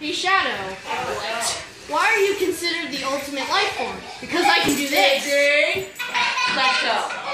Hey Shadow. Why are you considered the ultimate life form? Because I can do this. Let go.